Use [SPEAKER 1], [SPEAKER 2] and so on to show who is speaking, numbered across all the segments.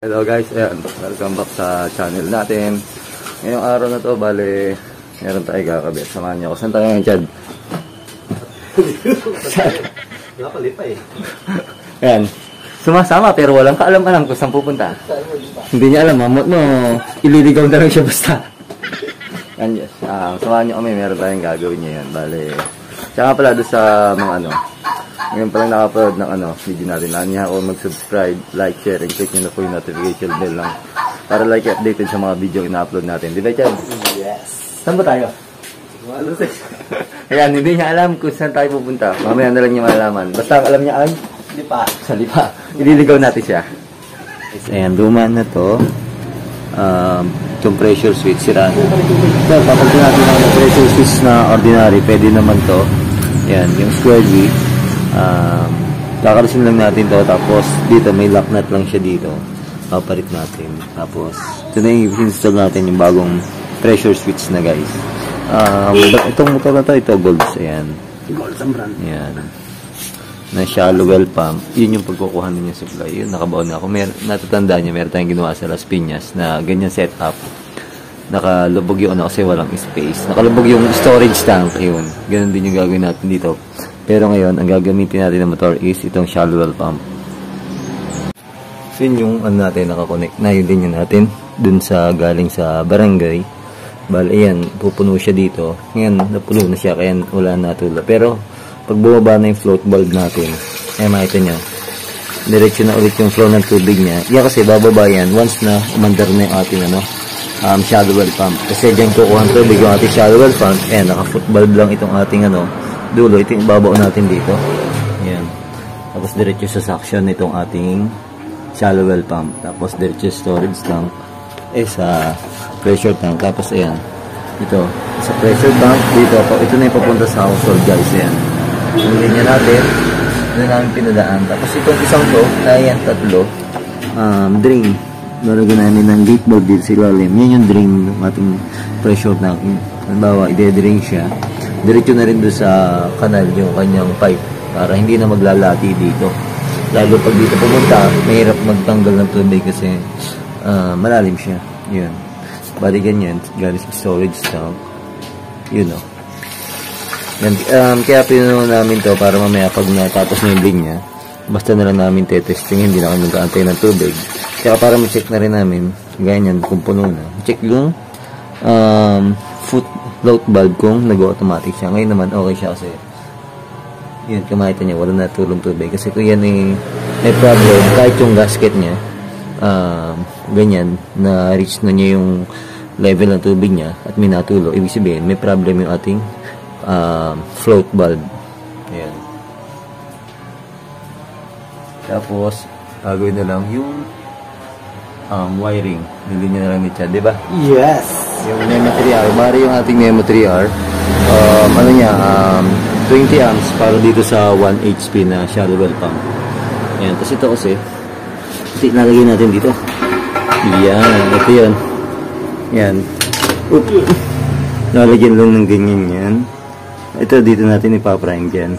[SPEAKER 1] Hello guys, ayan, welcome back sa channel natin. Ngayong araw na to, bale, meron tayo kakabit. Samahan niyo ako. Saan tayo ngayon, Chad?
[SPEAKER 2] Nakapalit pa eh.
[SPEAKER 1] Ayan, sumasama pero walang kaalam-alam kung saan pupunta. Hindi niya alam, mamot mo, ililigaw na lang siya basta. Yan, yes. Ah, samahan niyo kami, meron tayong gagawin ngayon. Bale, tsaka pala doon sa mga ano, ngayon pa lang naka-upload ng ano, video natin. Laan niya ako mag-subscribe, like, share, and click nyo na po yung notification bell lang para like updated sa mga video na upload natin. Di ba, Chad?
[SPEAKER 2] Yes.
[SPEAKER 1] Saan ba tayo? Ayan, hindi niya alam kung saan tayo pupunta. Mamaya na lang niya malalaman. Basta alam niya ay
[SPEAKER 2] Hindi pa.
[SPEAKER 1] sa lipa. Ililigaw natin siya. Ayan, luma na to. Um, yung pressure switch sira. So, kapag natin ang pressure switch na ordinary, pwede naman to. Ayan, yung square G. Um, kakalisin lang natin to. Tapos, dito, may lock nut lang siya dito. Papalit natin. Tapos, ito na yung install natin yung bagong pressure switch na guys. Um, itong motor na to, ito golds. Ayan.
[SPEAKER 2] Gold sa brand.
[SPEAKER 1] Yan. Na shallow well pump. Yun yung pagkukuha niya supply. Yun, nakabaon na ako. Mer natatandaan niya, meron tayong ginawa sa Las Piñas na ganyan setup. Nakalubog yung ano kasi walang space. Nakalubog yung storage tank. Yun. Ganun din yung gagawin natin dito. Pero ngayon, ang gagamitin natin ng motor is itong shallow well pump. So yun yung ano natin nakakonect na yun din yun natin dun sa galing sa barangay. Bale, ayan, pupuno siya dito. Ngayon, napuno na siya, kaya wala na tula. Pero, pag bumaba na yung float bulb natin, eh makita nyo, diretso na ulit yung flow ng tubig niya. Yan kasi bababa yan once na umandar na yung ating ano, um, shadow well pump. Kasi dyan kukuha ng tubig yung ating shadow well pump. Eh, naka-foot bulb lang itong ating ano, dulo. Ito yung ibabaw natin dito. Yan. Tapos diretso sa suction itong ating shallow well pump. Tapos diretso storage tank. Eh, sa pressure tank. Tapos ayan. Ito. Sa pressure tank. Dito. Ito na yung papunta sa household guys. Ayan. Yung linya natin. Ito na namin pinadaan. Tapos itong isang to. Na yan tatlo. Um, drain. Lalagyan namin ng gate board dito sa ilalim. Yan yung drain ng ating pressure tank. Halimbawa, ide-drain siya. Diretso na rin doon sa kanal yung kanyang pipe para hindi na maglalati dito. Lalo pag dito pumunta, mahirap magtanggal ng tubig kasi ah, malalim siya. Yun. Bali ganyan, galing storage tank. Yun o. Yan, um, kaya pinuno namin to para mamaya pag natapos na yung linya, basta na lang namin tetesting, hindi na kami mag-aantay ng tubig. Kaya para ma-check na rin namin, ganyan, kung puno na. Check yung um, foot float bulb kung nag-automatic siya. Ngayon naman, okay siya kasi yun, kumakita niya, wala na tulong tubig. Kasi kung yan ay may problem, kahit yung gasket niya, um, ganyan, na reach na niya yung level ng tubig niya at may natulo, ibig sabihin, may problem yung ating um, float bulb. Ayan. Tapos, gagawin na lang yung um, wiring. Nilinya na lang ni Chad, di ba?
[SPEAKER 2] Yes.
[SPEAKER 1] Yung Nemo 3R, bari yung ating Nemo 3R, um, ano niya, um, 20 amps para dito sa 1 HP na shadow well pump. Ayan, tapos ito kasi, ito nalagay natin dito. Yan, ito yan. Yan. Oop. Nalagyan lang ng ganyan yan. Ito dito natin ipaprime dyan.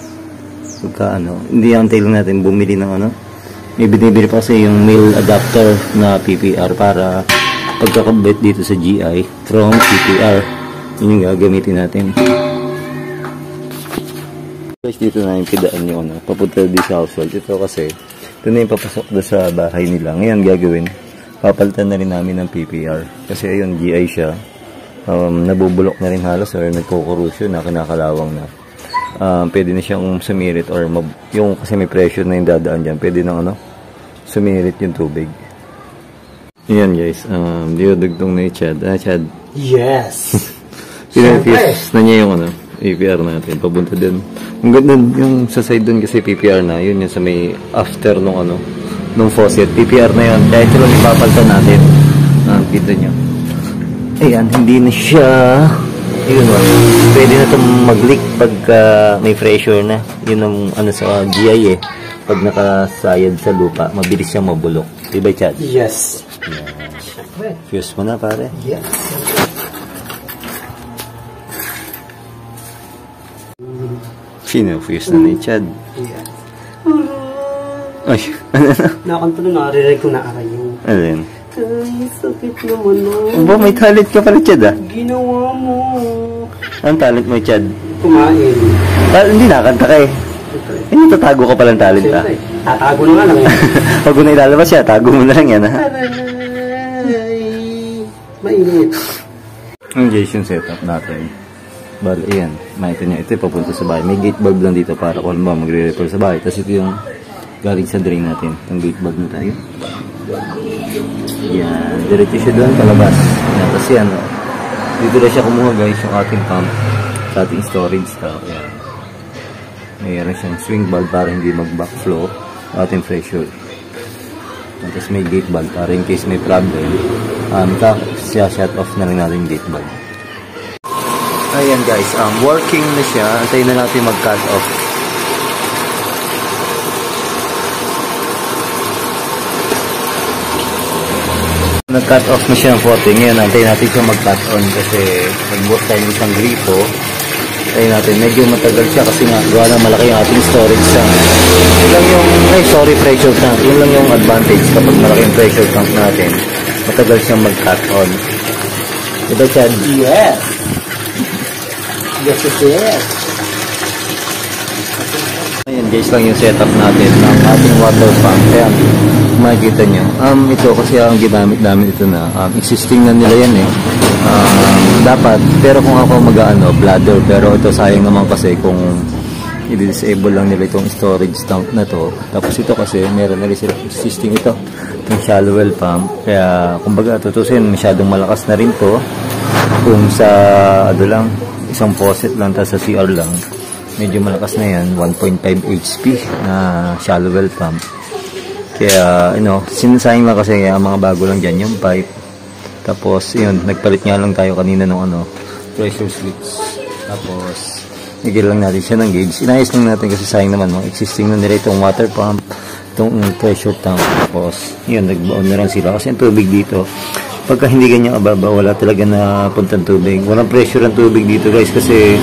[SPEAKER 1] Pagka ano, hindi ang tail natin bumili ng ano. May binibili pa kasi yung male adapter na PPR para pagkakabit dito sa GI from PPR. Yun yung gagamitin natin. Guys, dito na yung pidaan yung ano, papunta din sa household. Ito kasi, ito na yung papasok doon sa bahay nila. Ngayon gagawin, papalitan na rin namin ng PPR. Kasi ayun, GI siya. Um, nabubulok na rin halos or nagkukorusyon na kinakalawang na. Um, pwede na siyang sumirit or mab- yung kasi may pressure na yung dadaan dyan. Pwede nang ano, sumirit yung tubig. Yan guys, um, diodugtong na yung Chad. Ah, Chad,
[SPEAKER 2] Yes.
[SPEAKER 1] Pinag-fuse na niya yung ano, PPR natin. Papunta din. Ang ganda, yung sa side dun kasi PPR na, yun yung sa may after nung ano, nung faucet. PPR na yun. Kaya ito lang ipapalta natin. Ah, kita nyo. Ayan, hindi na siya. Yun ba? Pwede na itong mag-leak pagka may pressure na. Yun ang ano sa GI eh. Pag nakasayad sa lupa, mabilis siyang mabulok. Diba, Chad?
[SPEAKER 2] Yes.
[SPEAKER 1] Fuse mo na, pare.
[SPEAKER 2] Yes.
[SPEAKER 1] Sino fuse na ni Chad?
[SPEAKER 2] Yes.
[SPEAKER 1] Ay, ano na?
[SPEAKER 2] Nakakanta na, naririnig ko na aray
[SPEAKER 1] yun?
[SPEAKER 2] Ay, sakit naman no.
[SPEAKER 1] ba, may talent ka pala, Chad, ah.
[SPEAKER 2] Ginawa mo.
[SPEAKER 1] Anong talent mo, Chad?
[SPEAKER 2] Kumain.
[SPEAKER 1] Ah, hindi nakakanta ka eh. Eh, tatago ka palang talent, ah.
[SPEAKER 2] Tatago na nga lang. eh.
[SPEAKER 1] Pag mo na ilalabas siya, tago mo na lang yan, ha?
[SPEAKER 2] Aray. Mainit.
[SPEAKER 1] Ang Jason setup natin. Bali, yan. Makita niyo, ito yung papunta sa bahay. May gate bulb lang dito para kung ano ba magre-repair sa bahay. Tapos ito yung galing sa drain natin. Itong gate bulb na tayo. Yan. Diretso siya doon, palabas. Yan. Tapos yan, oh. Dito na siya kumuha guys, yung ating pump sa ating storage tank. Yan. Mayroon siyang swing bulb para hindi mag-backflow ang ating pressure. Tapos may gate bulb para in case may problem, um, siya shut off na lang natin yung gate bulb. Ayan guys, um, working na siya. Antayin na natin mag-cut off. Nag-cut off na siya ng 40. Ngayon, antayin natin siya mag-cut on kasi nag-boot tayo ng isang gripo. Antayin natin, medyo matagal siya kasi nga gawa na malaki yung ating storage tank. Yun lang yung, ay sorry, pressure tank. Yun lang yung advantage kapag malaki yung pressure tank natin. Matagal siyang mag-cut on. Diba, Chad?
[SPEAKER 2] Yes. Yes, yes, yes.
[SPEAKER 1] Guys lang yung setup natin ng ating water pump. Ayan, makikita nyo. Um, ito kasi ang ginamit namin ito na um, existing na nila yan eh. Um, dapat, pero kung ako mag-ano, bladder, pero ito sayang naman kasi kung i-disable lang nila itong storage tank na to. Tapos ito kasi meron na rin sila existing ito. Itong shallow well pump. Kaya kumbaga tutusin masyadong malakas na rin to. Kung sa ano lang, isang faucet lang tapos sa CR lang medyo malakas na yan 1.5 HP na shallow well pump. Kaya you know sinasayang lang kasi ang mga bago lang dyan yung pipe. Tapos yun nagpalit nga lang tayo kanina ng ano pressure switch tapos nigil lang natin siya ng gauge. Inayos lang natin kasi sayang naman no? existing na nila itong water pump itong pressure tank tapos yun nagbaon na lang sila. Kasi ang tubig dito pagka hindi ganyan kababa wala talaga na puntang tubig. Walang pressure ang tubig dito guys kasi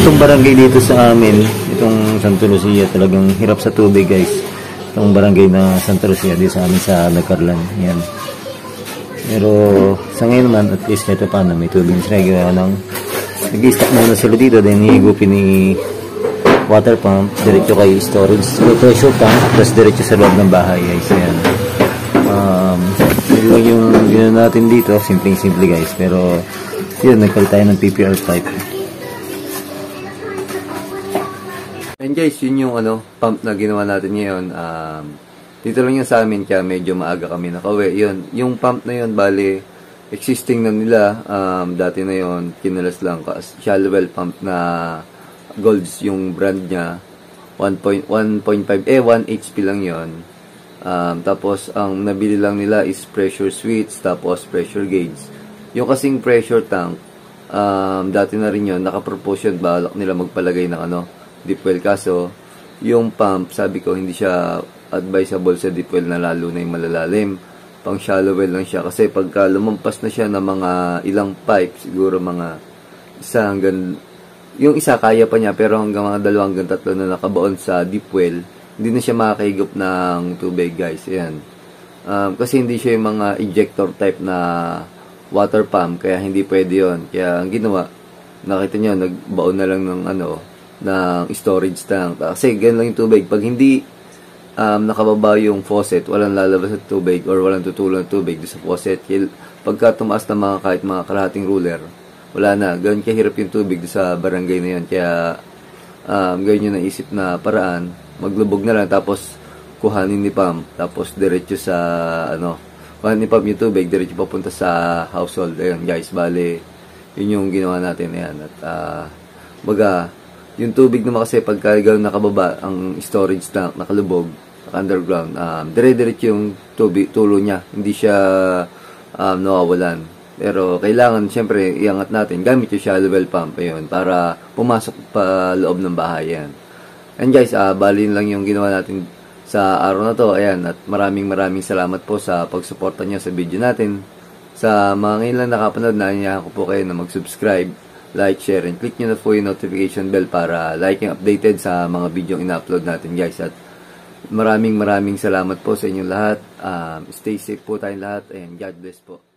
[SPEAKER 1] itong barangay dito sa amin itong Santa Lucia talagang hirap sa tubig guys. Itong barangay na Santa Lucia dito sa amin sa Nagcarlan yan. Pero sa ngayon naman at least ito pa na may tubig sila gawa ng nag-stock muna sila dito then higupin ni water pump diretso kay storage. Pressure tank tapos diretso sa loob ng bahay guys yan. Um, lang yung ginawa natin dito? Simpleng simple guys. Pero yun nagkalit tayo ng PPR type. And guys yun yung ano pump na ginawa natin ngayon. Um, dito lang yung sa amin kaya medyo maaga kami nakawi yun yung pump na yun bali existing na nila. Um, dati na yun kinalas lang kas shallow well pump na golds yung brand niya. 1.1.5 eh 1 HP lang yon Um, tapos, ang nabili lang nila is pressure switch, tapos pressure gauge. Yung kasing pressure tank, um, dati na rin yun, naka-propose yun, balak nila magpalagay ng ano, deep well. Kaso, yung pump, sabi ko, hindi siya advisable sa deep well na lalo na yung malalalim. Pang shallow well lang siya. Kasi pagka lumampas na siya ng mga ilang pipe, siguro mga isa hanggang, yung isa kaya pa niya, pero hanggang mga dalawang hanggang tatlo na nakabaon sa deep well, hindi na siya makakahigop ng tubig guys. Ayan. Um, kasi hindi siya yung mga ejector type na water pump kaya hindi pwede yon kaya ang ginawa nakita nyo nagbaon na lang ng ano ng storage tank. Kasi ganun lang yung tubig. Pag hindi um, nakababa yung faucet walang lalabas sa tubig or walang tutulong ng tubig sa faucet pagka tumaas na mga kahit mga kalahating ruler wala na. Ganun kahirap yung tubig sa barangay na yun. Kaya um, ganyan yung naisip na paraan maglubog na lang tapos kuhanin ni Pam. Tapos diretso sa ano kuhanin ni Pam yung tubig diretso papunta sa household. Ayun guys bale yun yung ginawa natin ayan. At uh, baga yung tubig naman kasi pagka gano'n nakababa ang storage tank nakalubog underground um, dire-diretso yung tubig tulo niya. Hindi siya um, nawawalan. Pero kailangan siyempre iangat natin. Gamit yung shallow well pump ayun para pumasok pa loob ng bahay yan And guys, uh, balin lang yung ginawa natin sa araw na to. Ayan, at maraming maraming salamat po sa pagsuporta nyo sa video natin. Sa mga ngayon lang nakapanood, naanyahan ko po kayo na mag-subscribe, like, share, and click nyo na po yung notification bell para like updated sa mga video ina-upload natin guys. At Maraming maraming salamat po sa inyong lahat. Um, stay safe po tayong lahat and God bless po.